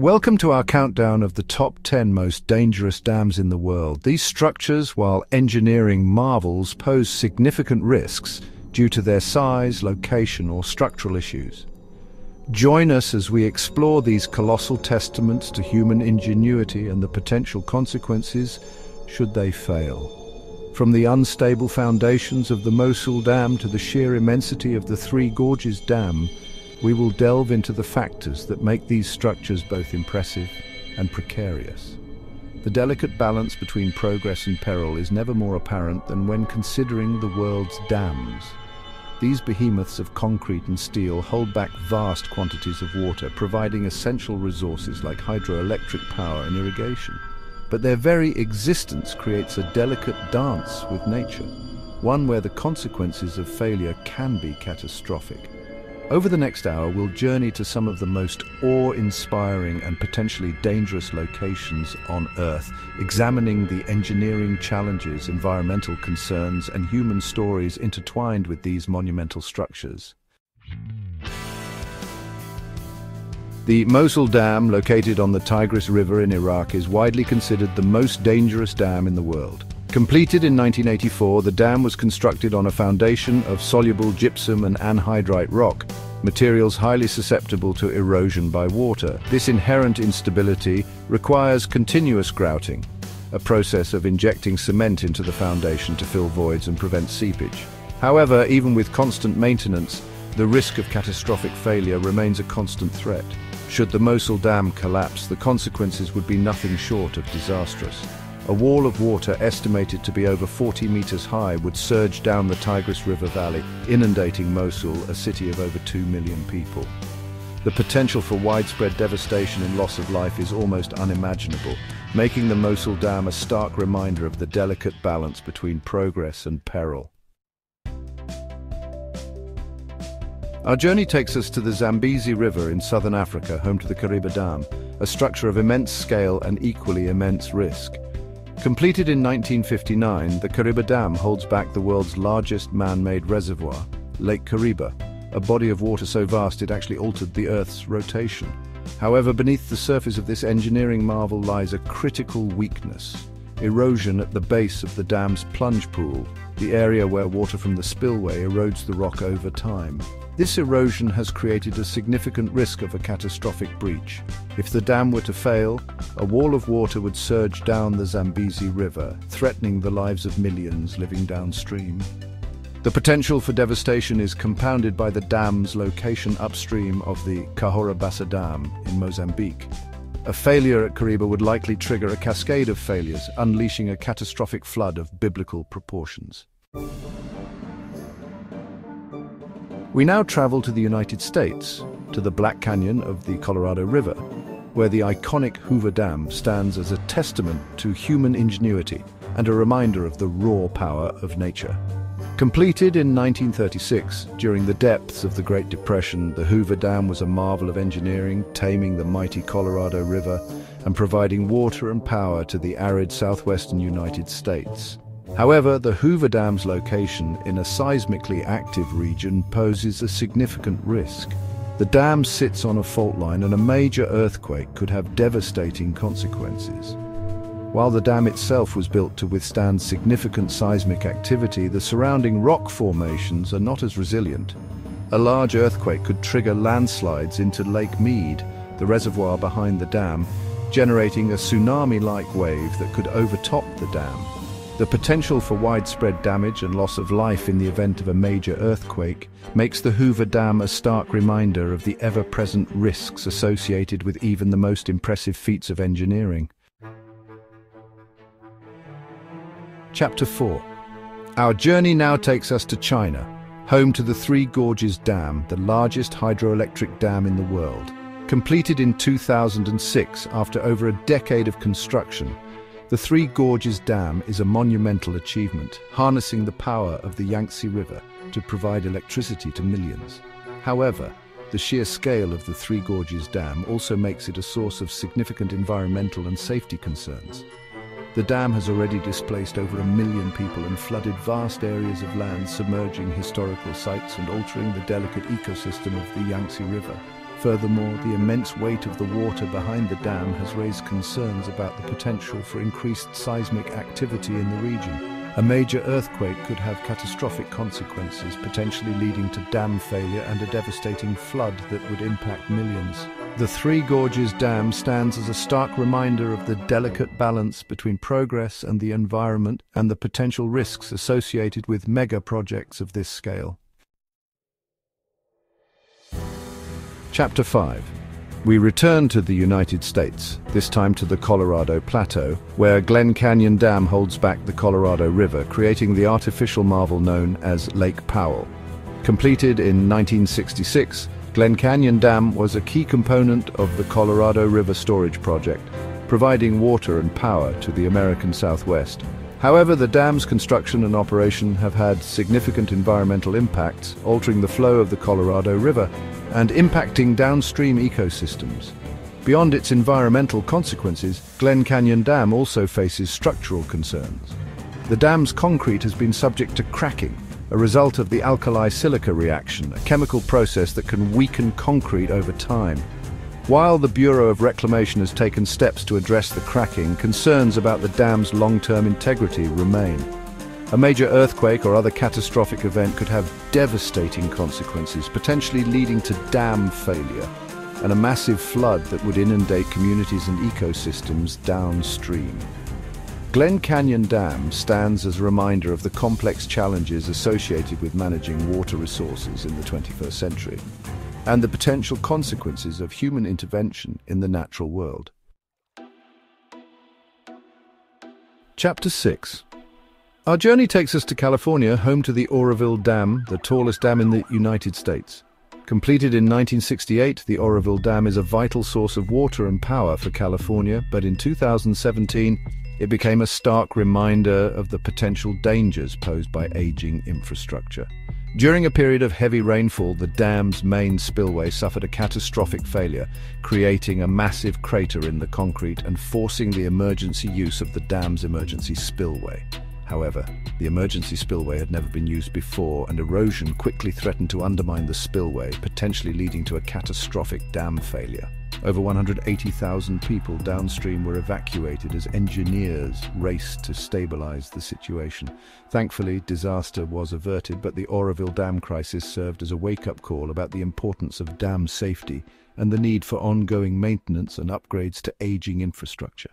Welcome to our countdown of the top 10 most dangerous dams in the world. These structures, while engineering marvels, pose significant risks due to their size, location or structural issues. Join us as we explore these colossal testaments to human ingenuity and the potential consequences should they fail. From the unstable foundations of the Mosul Dam to the sheer immensity of the Three Gorges Dam, we will delve into the factors that make these structures both impressive and precarious. The delicate balance between progress and peril is never more apparent than when considering the world's dams. These behemoths of concrete and steel hold back vast quantities of water, providing essential resources like hydroelectric power and irrigation. But their very existence creates a delicate dance with nature, one where the consequences of failure can be catastrophic. Over the next hour, we'll journey to some of the most awe-inspiring and potentially dangerous locations on Earth, examining the engineering challenges, environmental concerns, and human stories intertwined with these monumental structures. The Mosul Dam, located on the Tigris River in Iraq, is widely considered the most dangerous dam in the world. Completed in 1984, the dam was constructed on a foundation of soluble gypsum and anhydrite rock, materials highly susceptible to erosion by water. This inherent instability requires continuous grouting, a process of injecting cement into the foundation to fill voids and prevent seepage. However, even with constant maintenance, the risk of catastrophic failure remains a constant threat. Should the Mosul Dam collapse, the consequences would be nothing short of disastrous. A wall of water estimated to be over 40 meters high would surge down the Tigris River Valley, inundating Mosul, a city of over 2 million people. The potential for widespread devastation and loss of life is almost unimaginable, making the Mosul Dam a stark reminder of the delicate balance between progress and peril. Our journey takes us to the Zambezi River in southern Africa, home to the Kariba Dam, a structure of immense scale and equally immense risk. Completed in 1959, the Kariba Dam holds back the world's largest man-made reservoir, Lake Kariba, a body of water so vast it actually altered the Earth's rotation. However, beneath the surface of this engineering marvel lies a critical weakness, erosion at the base of the dam's plunge pool, the area where water from the spillway erodes the rock over time. This erosion has created a significant risk of a catastrophic breach. If the dam were to fail, a wall of water would surge down the Zambezi River, threatening the lives of millions living downstream. The potential for devastation is compounded by the dam's location upstream of the Cahora Bassa Dam in Mozambique. A failure at Kariba would likely trigger a cascade of failures, unleashing a catastrophic flood of biblical proportions. We now travel to the United States, to the Black Canyon of the Colorado River, where the iconic Hoover Dam stands as a testament to human ingenuity and a reminder of the raw power of nature. Completed in 1936, during the depths of the Great Depression, the Hoover Dam was a marvel of engineering, taming the mighty Colorado River and providing water and power to the arid southwestern United States. However, the Hoover Dam's location in a seismically active region poses a significant risk. The dam sits on a fault line and a major earthquake could have devastating consequences. While the dam itself was built to withstand significant seismic activity, the surrounding rock formations are not as resilient. A large earthquake could trigger landslides into Lake Mead, the reservoir behind the dam, generating a tsunami-like wave that could overtop the dam. The potential for widespread damage and loss of life in the event of a major earthquake makes the Hoover Dam a stark reminder of the ever-present risks associated with even the most impressive feats of engineering. Chapter 4 Our journey now takes us to China, home to the Three Gorges Dam, the largest hydroelectric dam in the world. Completed in 2006 after over a decade of construction, the Three Gorges Dam is a monumental achievement, harnessing the power of the Yangtze River to provide electricity to millions. However, the sheer scale of the Three Gorges Dam also makes it a source of significant environmental and safety concerns. The dam has already displaced over a million people and flooded vast areas of land, submerging historical sites and altering the delicate ecosystem of the Yangtze River. Furthermore, the immense weight of the water behind the dam has raised concerns about the potential for increased seismic activity in the region. A major earthquake could have catastrophic consequences, potentially leading to dam failure and a devastating flood that would impact millions. The Three Gorges Dam stands as a stark reminder of the delicate balance between progress and the environment and the potential risks associated with mega projects of this scale. Chapter 5 we return to the United States, this time to the Colorado Plateau, where Glen Canyon Dam holds back the Colorado River, creating the artificial marvel known as Lake Powell. Completed in 1966, Glen Canyon Dam was a key component of the Colorado River Storage Project, providing water and power to the American Southwest. However, the dam's construction and operation have had significant environmental impacts, altering the flow of the Colorado River and impacting downstream ecosystems. Beyond its environmental consequences, Glen Canyon Dam also faces structural concerns. The dam's concrete has been subject to cracking, a result of the alkali silica reaction, a chemical process that can weaken concrete over time. While the Bureau of Reclamation has taken steps to address the cracking, concerns about the dam's long-term integrity remain. A major earthquake or other catastrophic event could have devastating consequences, potentially leading to dam failure and a massive flood that would inundate communities and ecosystems downstream. Glen Canyon Dam stands as a reminder of the complex challenges associated with managing water resources in the 21st century and the potential consequences of human intervention in the natural world. Chapter 6 our journey takes us to California, home to the Oroville Dam, the tallest dam in the United States. Completed in 1968, the Oroville Dam is a vital source of water and power for California, but in 2017, it became a stark reminder of the potential dangers posed by aging infrastructure. During a period of heavy rainfall, the dam's main spillway suffered a catastrophic failure, creating a massive crater in the concrete and forcing the emergency use of the dam's emergency spillway. However, the emergency spillway had never been used before and erosion quickly threatened to undermine the spillway, potentially leading to a catastrophic dam failure. Over 180,000 people downstream were evacuated as engineers raced to stabilize the situation. Thankfully, disaster was averted, but the Oroville Dam crisis served as a wake-up call about the importance of dam safety and the need for ongoing maintenance and upgrades to aging infrastructure.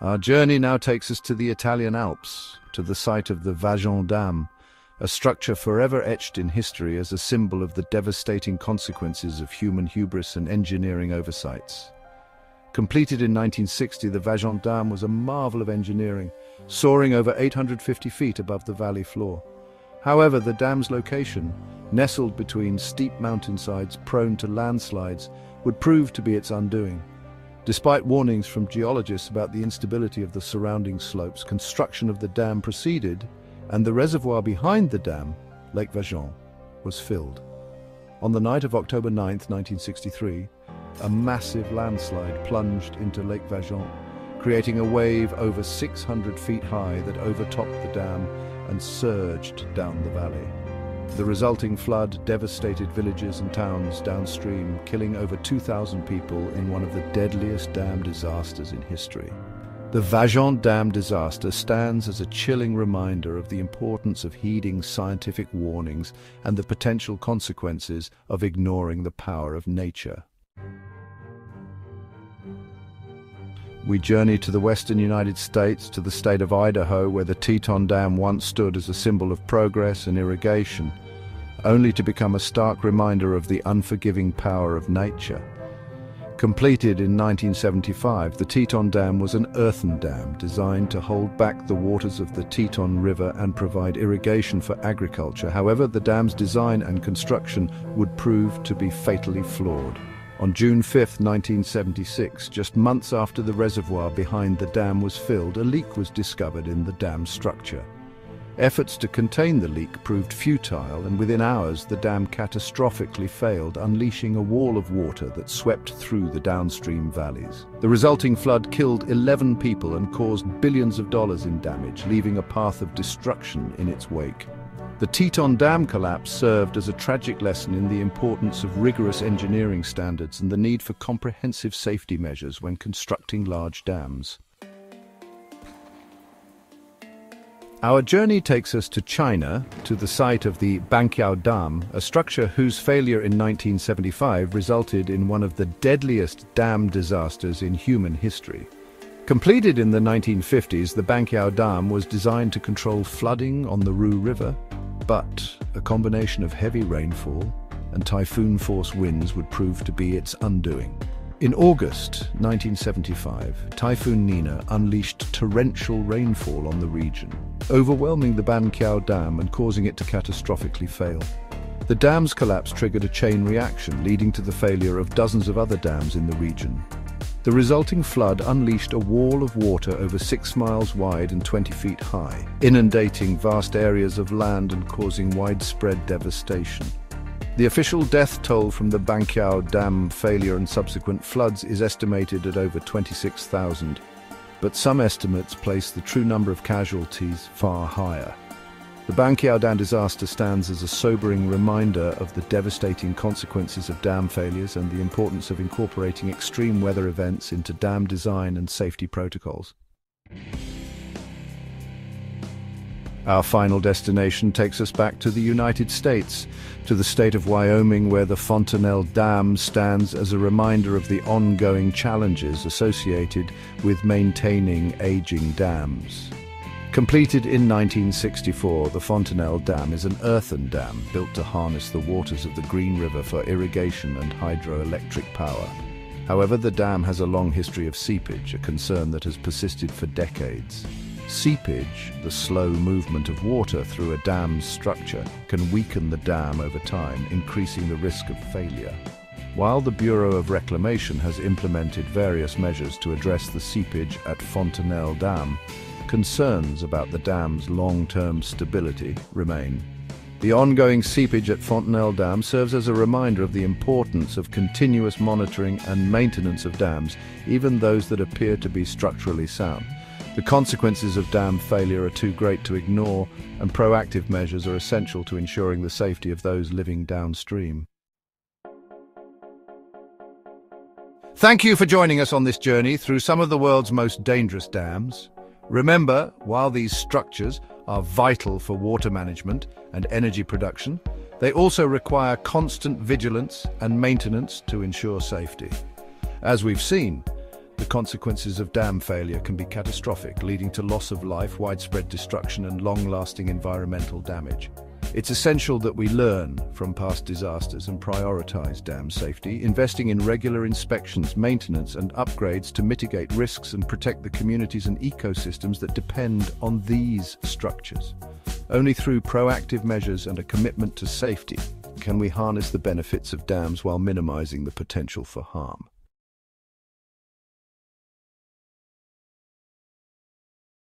Our journey now takes us to the Italian Alps, to the site of the Vajont Dam, a structure forever etched in history as a symbol of the devastating consequences of human hubris and engineering oversights. Completed in 1960, the Vajont Dam was a marvel of engineering, soaring over 850 feet above the valley floor. However, the dam's location, nestled between steep mountainsides prone to landslides, would prove to be its undoing. Despite warnings from geologists about the instability of the surrounding slopes, construction of the dam proceeded, and the reservoir behind the dam, Lake Vajont, was filled. On the night of October 9, 1963, a massive landslide plunged into Lake Vajont, creating a wave over 600 feet high that overtopped the dam and surged down the valley. The resulting flood devastated villages and towns downstream, killing over 2,000 people in one of the deadliest dam disasters in history. The Vajont Dam disaster stands as a chilling reminder of the importance of heeding scientific warnings and the potential consequences of ignoring the power of nature. We journey to the western United States, to the state of Idaho, where the Teton Dam once stood as a symbol of progress and irrigation only to become a stark reminder of the unforgiving power of nature. Completed in 1975, the Teton Dam was an earthen dam designed to hold back the waters of the Teton River and provide irrigation for agriculture. However, the dam's design and construction would prove to be fatally flawed. On June 5, 1976, just months after the reservoir behind the dam was filled, a leak was discovered in the dam structure. Efforts to contain the leak proved futile and within hours the dam catastrophically failed, unleashing a wall of water that swept through the downstream valleys. The resulting flood killed 11 people and caused billions of dollars in damage, leaving a path of destruction in its wake. The Teton Dam collapse served as a tragic lesson in the importance of rigorous engineering standards and the need for comprehensive safety measures when constructing large dams. Our journey takes us to China, to the site of the Banqiao Dam, a structure whose failure in 1975 resulted in one of the deadliest dam disasters in human history. Completed in the 1950s, the Banqiao Dam was designed to control flooding on the Ru River, but a combination of heavy rainfall and typhoon-force winds would prove to be its undoing. In August 1975, Typhoon Nina unleashed torrential rainfall on the region, overwhelming the Banqiao Dam and causing it to catastrophically fail. The dam's collapse triggered a chain reaction, leading to the failure of dozens of other dams in the region. The resulting flood unleashed a wall of water over six miles wide and 20 feet high, inundating vast areas of land and causing widespread devastation. The official death toll from the Banqiao Dam failure and subsequent floods is estimated at over 26,000, but some estimates place the true number of casualties far higher. The Banqiao Dam disaster stands as a sobering reminder of the devastating consequences of dam failures and the importance of incorporating extreme weather events into dam design and safety protocols. Our final destination takes us back to the United States, to the state of Wyoming where the Fontenelle Dam stands as a reminder of the ongoing challenges associated with maintaining aging dams. Completed in 1964, the Fontenelle Dam is an earthen dam built to harness the waters of the Green River for irrigation and hydroelectric power. However, the dam has a long history of seepage, a concern that has persisted for decades. Seepage, the slow movement of water through a dam's structure, can weaken the dam over time, increasing the risk of failure. While the Bureau of Reclamation has implemented various measures to address the seepage at Fontenelle Dam, concerns about the dam's long-term stability remain. The ongoing seepage at Fontenelle Dam serves as a reminder of the importance of continuous monitoring and maintenance of dams, even those that appear to be structurally sound. The consequences of dam failure are too great to ignore, and proactive measures are essential to ensuring the safety of those living downstream. Thank you for joining us on this journey through some of the world's most dangerous dams. Remember, while these structures are vital for water management and energy production, they also require constant vigilance and maintenance to ensure safety. As we've seen, the consequences of dam failure can be catastrophic, leading to loss of life, widespread destruction and long-lasting environmental damage. It's essential that we learn from past disasters and prioritize dam safety, investing in regular inspections, maintenance and upgrades to mitigate risks and protect the communities and ecosystems that depend on these structures. Only through proactive measures and a commitment to safety can we harness the benefits of dams while minimizing the potential for harm.